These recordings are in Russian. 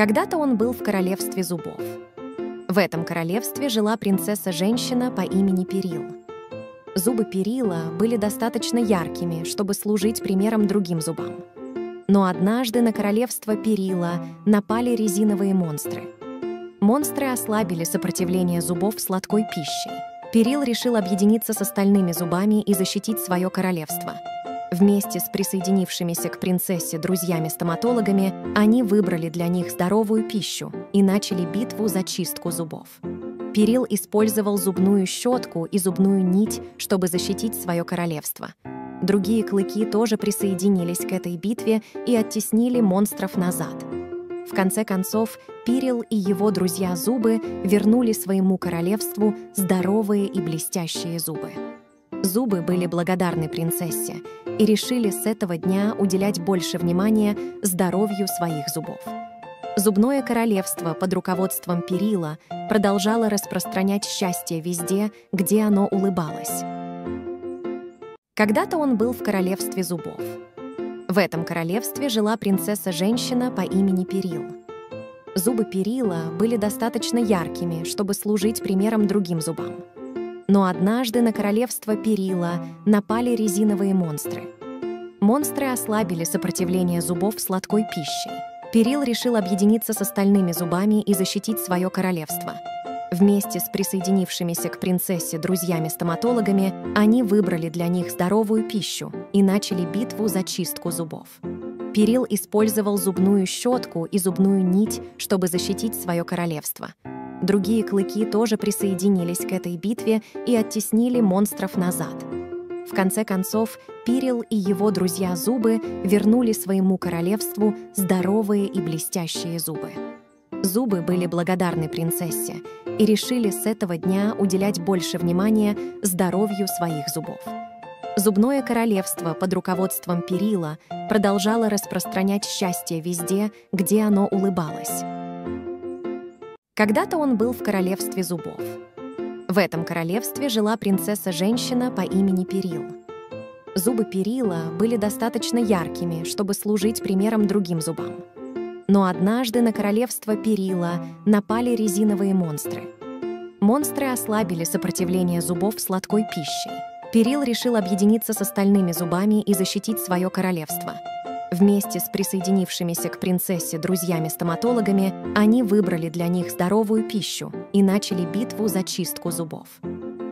Когда-то он был в королевстве зубов. В этом королевстве жила принцесса-женщина по имени Перил. Зубы Перила были достаточно яркими, чтобы служить примером другим зубам. Но однажды на королевство Перила напали резиновые монстры. Монстры ослабили сопротивление зубов сладкой пищей. Перил решил объединиться с остальными зубами и защитить свое королевство — Вместе с присоединившимися к принцессе друзьями-стоматологами они выбрали для них здоровую пищу и начали битву за чистку зубов. Перил использовал зубную щетку и зубную нить, чтобы защитить свое королевство. Другие клыки тоже присоединились к этой битве и оттеснили монстров назад. В конце концов, Пирил и его друзья-зубы вернули своему королевству здоровые и блестящие зубы. Зубы были благодарны принцессе и решили с этого дня уделять больше внимания здоровью своих зубов. Зубное королевство под руководством Перила продолжало распространять счастье везде, где оно улыбалось. Когда-то он был в королевстве зубов. В этом королевстве жила принцесса-женщина по имени Перил. Зубы Перила были достаточно яркими, чтобы служить примером другим зубам. Но однажды на королевство Перила напали резиновые монстры. Монстры ослабили сопротивление зубов сладкой пищей. Перил решил объединиться с остальными зубами и защитить свое королевство. Вместе с присоединившимися к принцессе друзьями-стоматологами они выбрали для них здоровую пищу и начали битву за чистку зубов. Перил использовал зубную щетку и зубную нить, чтобы защитить свое королевство — Другие клыки тоже присоединились к этой битве и оттеснили монстров назад. В конце концов, Пирил и его друзья-зубы вернули своему королевству здоровые и блестящие зубы. Зубы были благодарны принцессе и решили с этого дня уделять больше внимания здоровью своих зубов. Зубное королевство под руководством Перила продолжало распространять счастье везде, где оно улыбалось. Когда-то он был в королевстве зубов. В этом королевстве жила принцесса-женщина по имени Перил. Зубы Перила были достаточно яркими, чтобы служить примером другим зубам. Но однажды на королевство Перила напали резиновые монстры. Монстры ослабили сопротивление зубов сладкой пищей. Перил решил объединиться с остальными зубами и защитить свое королевство — Вместе с присоединившимися к принцессе друзьями-стоматологами они выбрали для них здоровую пищу и начали битву за чистку зубов.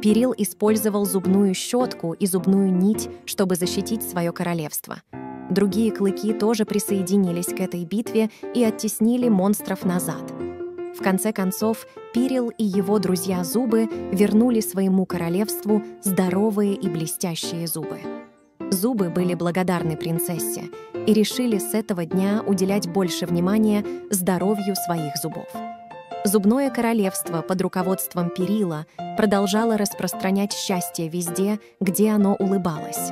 Перил использовал зубную щетку и зубную нить, чтобы защитить свое королевство. Другие клыки тоже присоединились к этой битве и оттеснили монстров назад. В конце концов, Пирил и его друзья-зубы вернули своему королевству здоровые и блестящие зубы. Зубы были благодарны принцессе и решили с этого дня уделять больше внимания здоровью своих зубов. Зубное королевство под руководством Перила продолжало распространять счастье везде, где оно улыбалось.